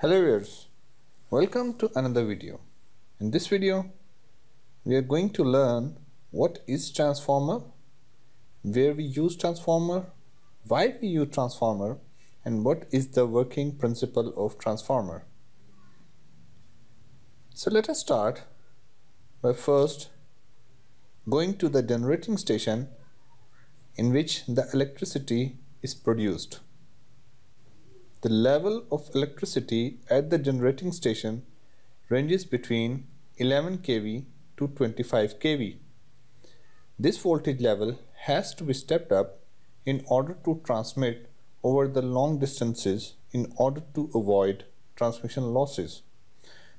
Hello viewers, welcome to another video. In this video, we are going to learn what is transformer, where we use transformer, why we use transformer, and what is the working principle of transformer. So let us start by first going to the generating station in which the electricity is produced. The level of electricity at the generating station ranges between 11 kV to 25 kV. This voltage level has to be stepped up in order to transmit over the long distances in order to avoid transmission losses.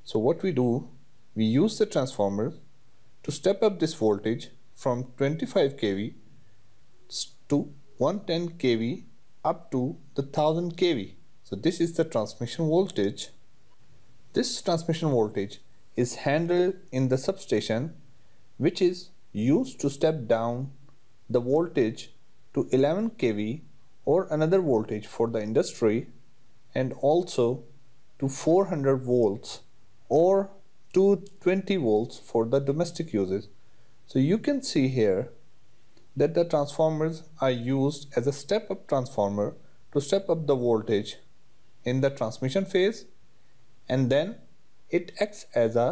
So what we do, we use the transformer to step up this voltage from 25 kV to 110 kV up to the 1000 kV. So this is the transmission voltage. This transmission voltage is handled in the substation which is used to step down the voltage to 11 kV or another voltage for the industry and also to 400 volts or 220 volts for the domestic uses. So you can see here that the transformers are used as a step-up transformer to step up the voltage in the transmission phase and then it acts as a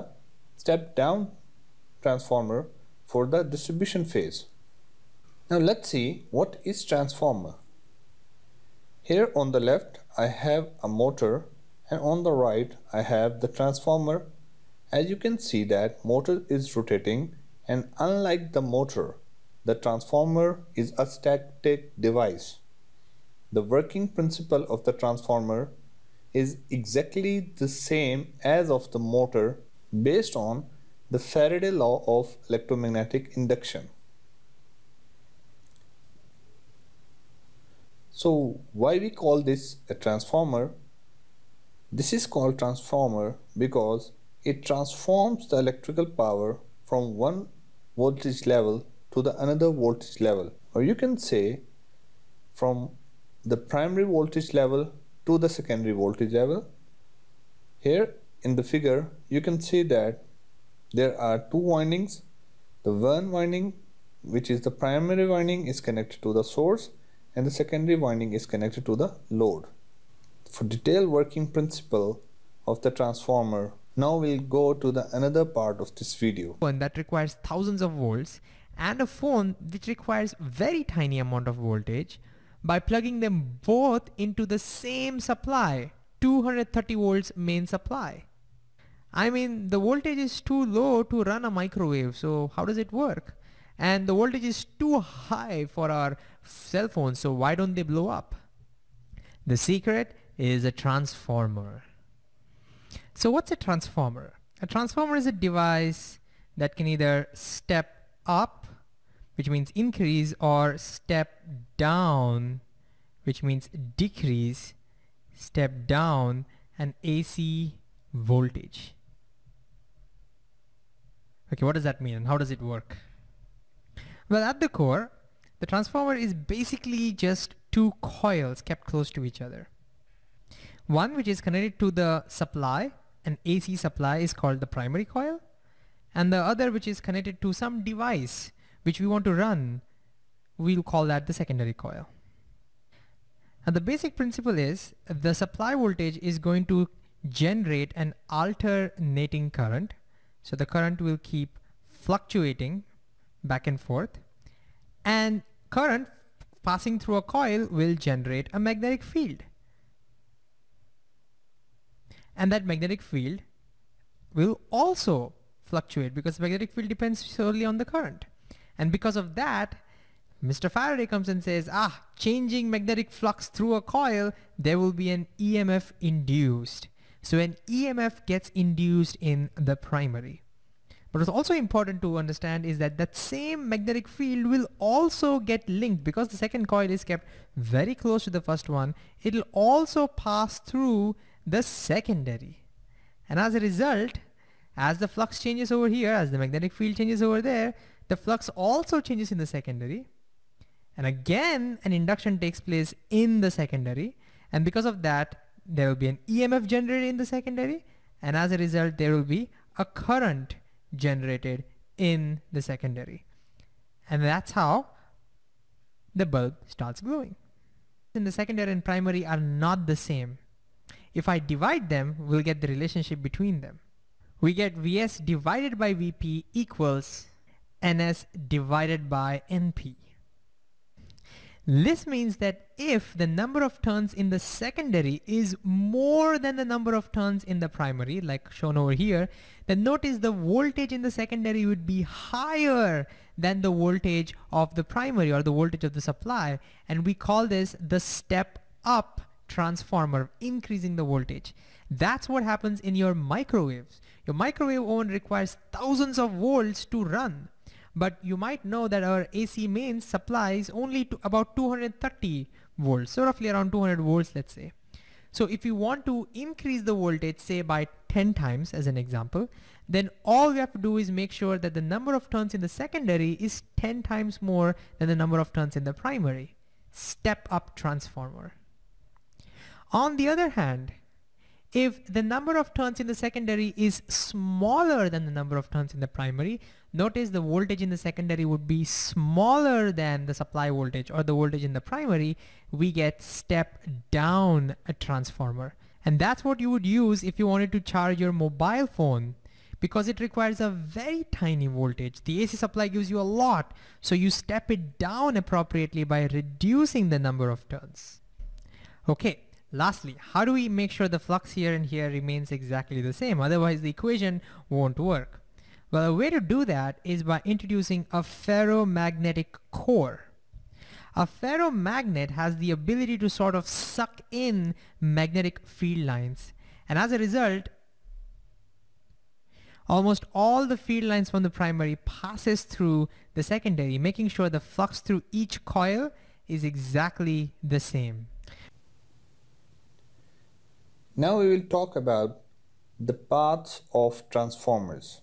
step down transformer for the distribution phase. Now let's see what is transformer. Here on the left I have a motor and on the right I have the transformer. As you can see that motor is rotating and unlike the motor the transformer is a static device. The working principle of the transformer is exactly the same as of the motor based on the Faraday law of electromagnetic induction. So why we call this a transformer? This is called transformer because it transforms the electrical power from one voltage level to the another voltage level or you can say from the primary voltage level to the secondary voltage level. Here in the figure you can see that there are two windings. The one winding which is the primary winding is connected to the source and the secondary winding is connected to the load. For detailed working principle of the transformer now we'll go to the another part of this video. One that requires thousands of volts and a phone which requires very tiny amount of voltage by plugging them both into the same supply, 230 volts main supply. I mean, the voltage is too low to run a microwave, so how does it work? And the voltage is too high for our cell phones, so why don't they blow up? The secret is a transformer. So what's a transformer? A transformer is a device that can either step up which means increase or step down which means decrease step down an AC voltage. Okay, what does that mean and how does it work? Well, at the core, the transformer is basically just two coils kept close to each other. One which is connected to the supply, an AC supply is called the primary coil, and the other which is connected to some device which we want to run, we'll call that the secondary coil. And the basic principle is the supply voltage is going to generate an alternating current. So the current will keep fluctuating back and forth and current passing through a coil will generate a magnetic field. And that magnetic field will also fluctuate because the magnetic field depends solely on the current. And because of that, Mr. Faraday comes and says, ah, changing magnetic flux through a coil, there will be an EMF induced. So an EMF gets induced in the primary. But what's also important to understand is that that same magnetic field will also get linked because the second coil is kept very close to the first one. It'll also pass through the secondary. And as a result, as the flux changes over here, as the magnetic field changes over there, the flux also changes in the secondary. And again, an induction takes place in the secondary. And because of that, there will be an EMF generated in the secondary and as a result there will be a current generated in the secondary. And that's how the bulb starts glowing. In the secondary and primary are not the same. If I divide them, we'll get the relationship between them. We get Vs divided by Vp equals Ns divided by Np. This means that if the number of turns in the secondary is more than the number of turns in the primary, like shown over here, then notice the voltage in the secondary would be higher than the voltage of the primary or the voltage of the supply. And we call this the step up transformer, increasing the voltage. That's what happens in your microwaves. Your microwave oven requires thousands of volts to run but you might know that our AC mains supplies only to about 230 volts, so roughly around 200 volts let's say. So if you want to increase the voltage say by 10 times as an example, then all we have to do is make sure that the number of turns in the secondary is 10 times more than the number of turns in the primary. Step up transformer. On the other hand, if the number of turns in the secondary is smaller than the number of turns in the primary, notice the voltage in the secondary would be smaller than the supply voltage or the voltage in the primary, we get step down a transformer. And that's what you would use if you wanted to charge your mobile phone because it requires a very tiny voltage. The AC supply gives you a lot, so you step it down appropriately by reducing the number of turns. Okay, Lastly, how do we make sure the flux here and here remains exactly the same? Otherwise the equation won't work. Well, a way to do that is by introducing a ferromagnetic core. A ferromagnet has the ability to sort of suck in magnetic field lines. And as a result, almost all the field lines from the primary passes through the secondary, making sure the flux through each coil is exactly the same. Now we will talk about the paths of transformers.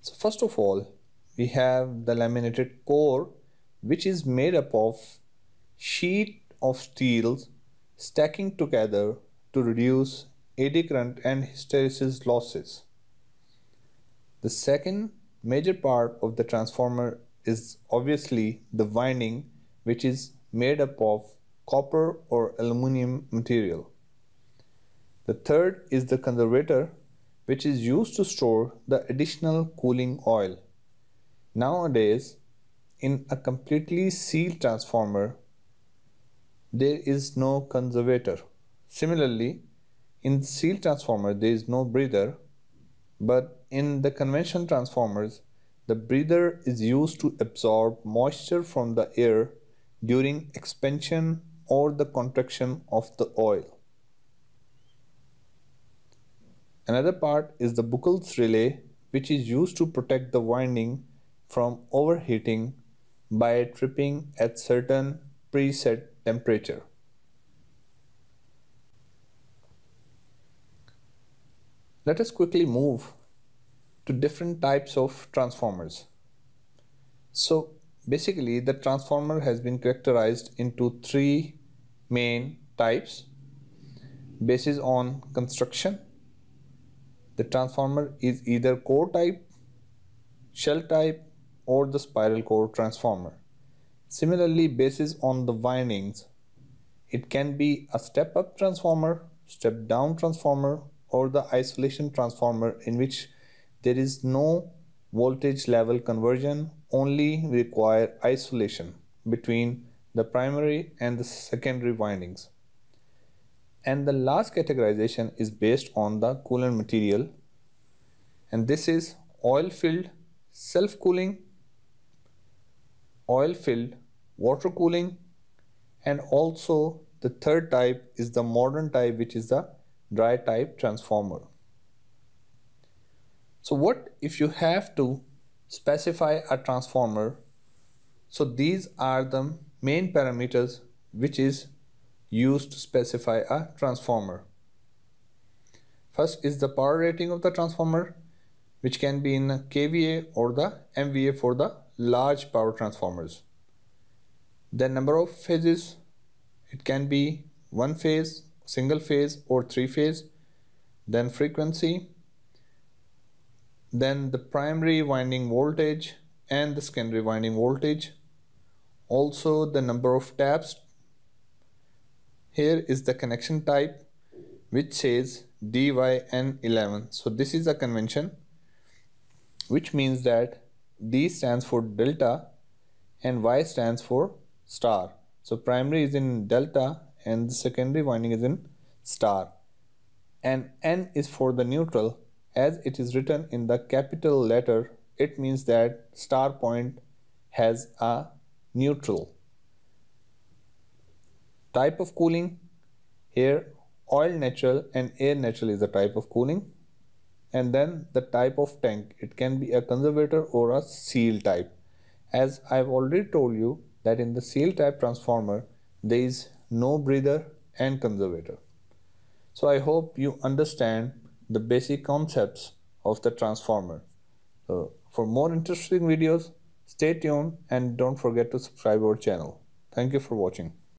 So first of all, we have the laminated core which is made up of sheet of steel stacking together to reduce eddy current and hysteresis losses. The second major part of the transformer is obviously the winding which is made up of copper or aluminum material. The third is the conservator which is used to store the additional cooling oil. Nowadays, in a completely sealed transformer, there is no conservator. Similarly, in sealed transformer, there is no breather, but in the conventional transformers, the breather is used to absorb moisture from the air during expansion or the contraction of the oil. Another part is the Buchholz relay which is used to protect the winding from overheating by tripping at certain preset temperature. Let us quickly move to different types of transformers. So basically the transformer has been characterized into three main types basis on construction. The transformer is either core type shell type or the spiral core transformer. Similarly basis on the windings it can be a step up transformer step down transformer or the isolation transformer in which there is no voltage level conversion only require isolation between the primary and the secondary windings. And the last categorization is based on the coolant material and this is oil filled self cooling, oil filled water cooling and also the third type is the modern type which is the dry type transformer. So what if you have to specify a transformer? So these are the main parameters which is used to specify a transformer. First is the power rating of the transformer which can be in kVA or the MVA for the large power transformers. The number of phases it can be one phase, single phase or three phase, then frequency, then the primary winding voltage and the secondary winding voltage, also the number of taps. Here is the connection type which says DYN11. So this is a convention which means that D stands for delta and Y stands for star. So primary is in delta and the secondary winding is in star. And N is for the neutral as it is written in the capital letter it means that star point has a neutral. Type of cooling here oil natural and air natural is the type of cooling and then the type of tank it can be a conservator or a seal type as I've already told you that in the seal type transformer there is no breather and conservator. So I hope you understand the basic concepts of the transformer. So for more interesting videos, stay tuned and don't forget to subscribe our channel. Thank you for watching.